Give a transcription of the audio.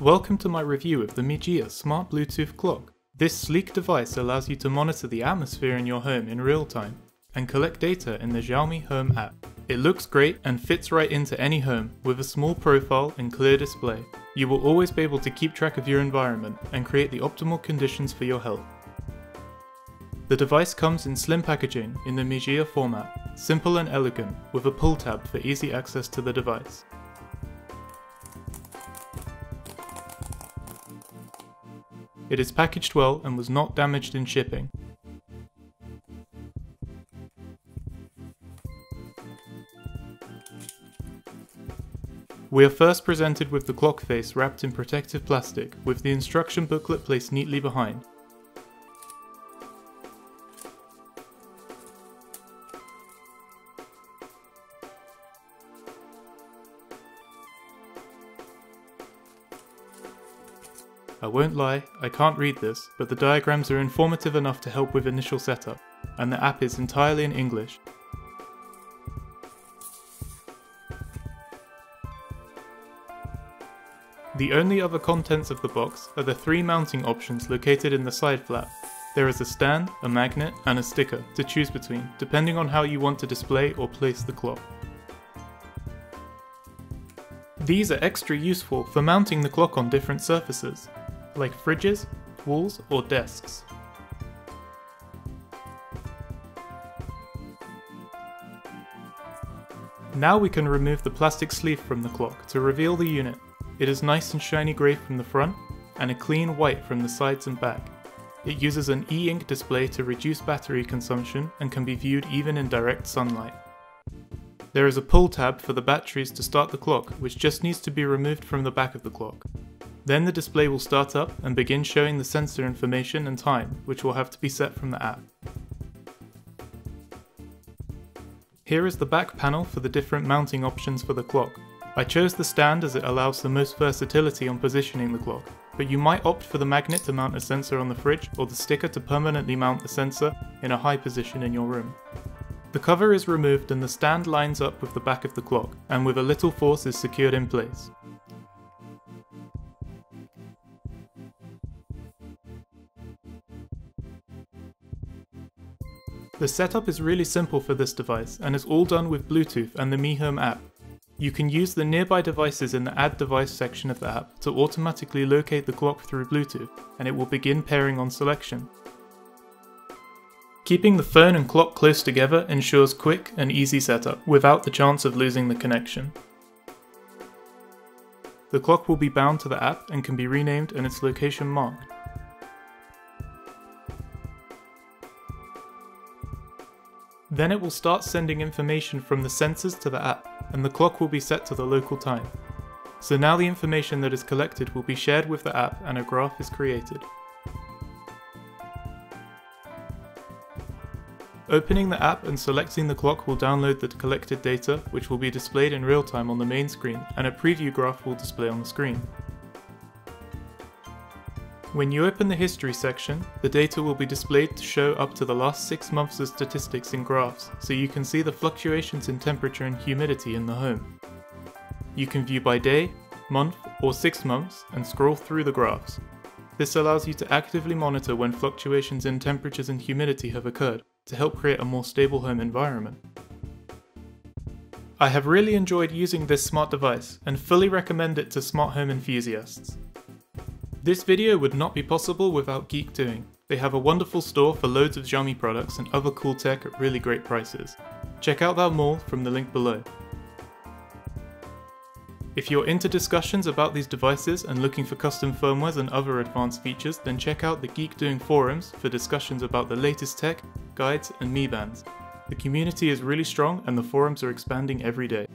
Welcome to my review of the Mijia Smart Bluetooth Clock. This sleek device allows you to monitor the atmosphere in your home in real time and collect data in the Xiaomi Home app. It looks great and fits right into any home with a small profile and clear display. You will always be able to keep track of your environment and create the optimal conditions for your health. The device comes in slim packaging in the Mijia format, simple and elegant with a pull tab for easy access to the device. It is packaged well and was not damaged in shipping. We are first presented with the clock face wrapped in protective plastic with the instruction booklet placed neatly behind. I won't lie, I can't read this, but the diagrams are informative enough to help with initial setup, and the app is entirely in English. The only other contents of the box are the three mounting options located in the side flap. There is a stand, a magnet, and a sticker to choose between, depending on how you want to display or place the clock. These are extra useful for mounting the clock on different surfaces, like fridges, walls, or desks. Now we can remove the plastic sleeve from the clock to reveal the unit. It is nice and shiny grey from the front, and a clean white from the sides and back. It uses an e-ink display to reduce battery consumption and can be viewed even in direct sunlight. There is a pull tab for the batteries to start the clock, which just needs to be removed from the back of the clock. Then the display will start up and begin showing the sensor information and time, which will have to be set from the app. Here is the back panel for the different mounting options for the clock. I chose the stand as it allows the most versatility on positioning the clock, but you might opt for the magnet to mount a sensor on the fridge or the sticker to permanently mount the sensor in a high position in your room. The cover is removed and the stand lines up with the back of the clock, and with a little force is secured in place. The setup is really simple for this device and is all done with Bluetooth and the Mi Home app. You can use the nearby devices in the Add Device section of the app to automatically locate the clock through Bluetooth and it will begin pairing on selection. Keeping the phone and clock close together ensures quick and easy setup without the chance of losing the connection. The clock will be bound to the app and can be renamed and its location marked. Then it will start sending information from the sensors to the app, and the clock will be set to the local time. So now the information that is collected will be shared with the app and a graph is created. Opening the app and selecting the clock will download the collected data, which will be displayed in real time on the main screen, and a preview graph will display on the screen. When you open the history section, the data will be displayed to show up to the last 6 months of statistics in graphs, so you can see the fluctuations in temperature and humidity in the home. You can view by day, month, or 6 months and scroll through the graphs. This allows you to actively monitor when fluctuations in temperatures and humidity have occurred to help create a more stable home environment. I have really enjoyed using this smart device and fully recommend it to smart home enthusiasts. This video would not be possible without Geek Doing. They have a wonderful store for loads of Xiaomi products and other cool tech at really great prices. Check out that mall from the link below. If you're into discussions about these devices and looking for custom firmwares and other advanced features, then check out the Geek Doing forums for discussions about the latest tech, guides, and Mi Bands. The community is really strong and the forums are expanding every day.